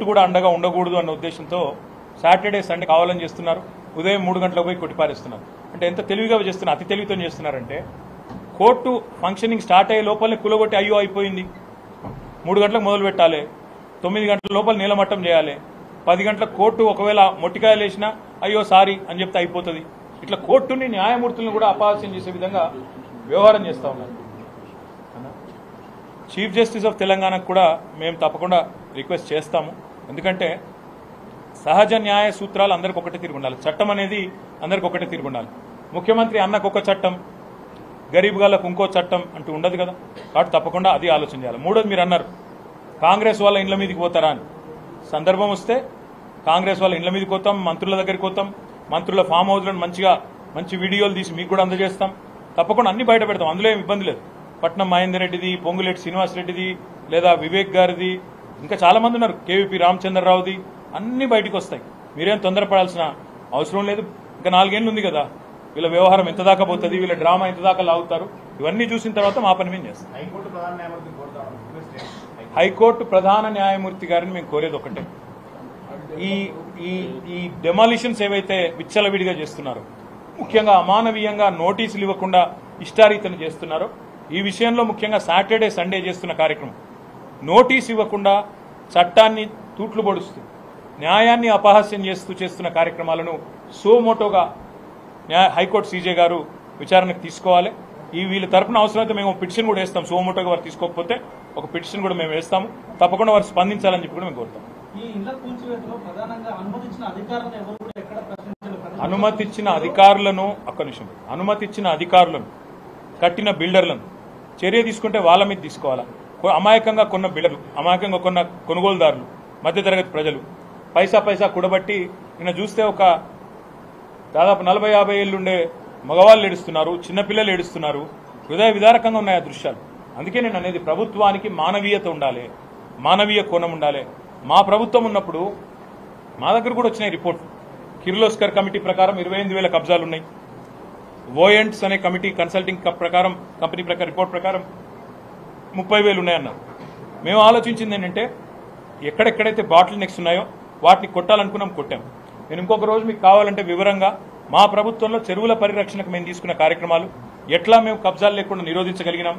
Court కూడా అండగా ఉండకూడదు అన్న ఉద్దేశంతో సాటర్డే సండే కావాలని చేస్తున్నారు. ఉదయం మూడు గంటలకు పోయి కొట్టిపారేస్తున్నారు అంటే ఎంత తెలివిగా చేస్తున్నారు అతి తెలివితో చేస్తున్నారంటే కోర్టు ఫంక్షనింగ్ స్టార్ట్ అయ్యే లోపలనే కులగొట్టి అయ్యో అయిపోయింది. మూడు గంటలకు మొదలు పెట్టాలి. తొమ్మిది గంటల లోపల నీలమట్టం చేయాలి. పది గంటల కోర్టు ఒకవేళ మొట్టికాయలు వేసినా అయ్యో సారీ అని చెప్తే అయిపోతుంది. ఇట్లా కోర్టుని న్యాయమూర్తులను కూడా అపహాస్యం చేసే విధంగా వ్యవహారం చేస్తా ఉన్నారు. చీఫ్ జస్టిస్ ఆఫ్ తెలంగాణకు కూడా మేము తప్పకుండా రిక్వెస్ట్ చేస్తాము. ఎందుకంటే సహజ న్యాయ సూత్రాలు అందరికి ఒకటే తిరిగి ఉండాలి. చట్టం అనేది అందరికి ఒకటే తిరిగి ఉండాలి. ముఖ్యమంత్రి అన్నకు ఒక చట్టం గరీబ్ గాళ్ళకు ఇంకో చట్టం అంటూ ఉండదు కదా. కాబట్టి తప్పకుండా అది ఆలోచన చేయాలి. మూడోది మీరు అన్నారు కాంగ్రెస్ వాళ్ళ ఇండ్ల మీదకి పోతారా అని. సందర్భం వస్తే కాంగ్రెస్ వాళ్ళ ఇండ్ల మీదకి పోతాం మంత్రుల దగ్గరికి పోతాం మంత్రుల ఫామ్ హౌస్లను మంచిగా మంచి వీడియోలు తీసి మీకు కూడా అందజేస్తాం. తప్పకుండా అన్ని బయట పెడతాం అందులో ఏమి ఇబ్బంది లేదు. పట్నం మహేందర్ రెడ్డిది పొంగులేటి శ్రీనివాస్ రెడ్డిది లేదా వివేక్ గారిది ఇంకా చాలా మంది ఉన్నారు. కేవీపీ రామచంద్రరావుది అన్ని బయటకు వస్తాయి. మీరేం తొందరపడాల్సిన అవసరం లేదు. ఇంకా నాలుగేళ్ళు ఉంది కదా. వీళ్ళ వ్యవహారం ఎంత దాకా పోతుంది? వీళ్ళ డ్రామా ఎంత దాకా లాగుతారు? ఇవన్నీ చూసిన తర్వాత మా పని మేము చేస్తాం. హైకోర్టు ప్రధాన న్యాయమూర్తి గారిని మేము కోరేది ఒకటే. ఈ ఈ ఈ డెమాలిషన్స్ ఏవైతే విచ్చలవిడిగా చేస్తున్నారో ముఖ్యంగా అమానవీయంగా నోటీసులు ఇవ్వకుండా ఇష్టారీతను చేస్తున్నారో ఈ విషయంలో ముఖ్యంగా సాటర్డే సండే చేస్తున్న కార్యక్రమం. నోటీస్ ఇవ్వకుండా చట్టాన్ని తూట్లు పొడుస్తూ న్యాయాన్ని అపహాస్యం చేస్తూ చేస్తున్న కార్యక్రమాలను సోమోటోగా న్యాయ హైకోర్టు సీజే గారు విచారణకు తీసుకోవాలి. ఈ వీళ్ళ తరపున అవసరమైతే మేము పిటిషన్ కూడా వేస్తాం. సోమోటోగా వారు తీసుకోకపోతే ఒక పిటిషన్ కూడా మేము వేస్తాము. తప్పకుండా వారు స్పందించాలని చెప్పి కూడా మేము కోరుతాం. అనుమతించిన అధికారులను ఒక్క నిమిషం. అనుమతి ఇచ్చిన అధికారులను కట్టిన బిల్డర్లను చర్య తీసుకుంటే వాళ్ళ మీద తీసుకోవాలా? అమాయకంగా కొన్న బిడలు అమాయకంగా కొన్న కొనుగోలుదారులు మధ్యతరగతి ప్రజలు. పైసా పైసా కూడబట్టి నిన్న చూస్తే ఒక దాదాపు నలభై యాభై ఏళ్ళుండే మగవాళ్ళు ఏడుస్తున్నారు చిన్నపిల్లలు ఏడుస్తున్నారు. హృదయ విదారకంగా ఉన్నాయి ఆ దృశ్యాలు. అందుకే నేను అనేది ప్రభుత్వానికి మానవీయత ఉండాలి మానవీయ కోణం ఉండాలి. మా ప్రభుత్వం ఉన్నప్పుడు మా దగ్గర కూడా వచ్చినాయి రిపోర్ట్ కిర్లోస్కర్ కమిటీ ప్రకారం ఇరవై ఎనిమిది వేల కబ్జాలు ఉన్నాయి. ఓఎంట్స్ అనే కమిటీ కన్సల్టింగ్ ప్రకారం కంపెనీ ప్రకారం రిపోర్ట్ ప్రకారం ముప్పై వేలు ఉన్నాయన్నారు మేము ఆలోచించింది ఏంటంటే ఎక్కడెక్కడైతే బాటిల్ నెక్స్ ఉన్నాయో వాటిని కొట్టాలనుకున్నాం కొట్టాం. నేను ఇంకొక రోజు మీకు కావాలంటే వివరంగా మా ప్రభుత్వంలో చెరువుల పరిరక్షణకు మేము తీసుకున్న కార్యక్రమాలు ఎట్లా మేము కబ్జాలు లేకుండా నిరోధించగలిగినాం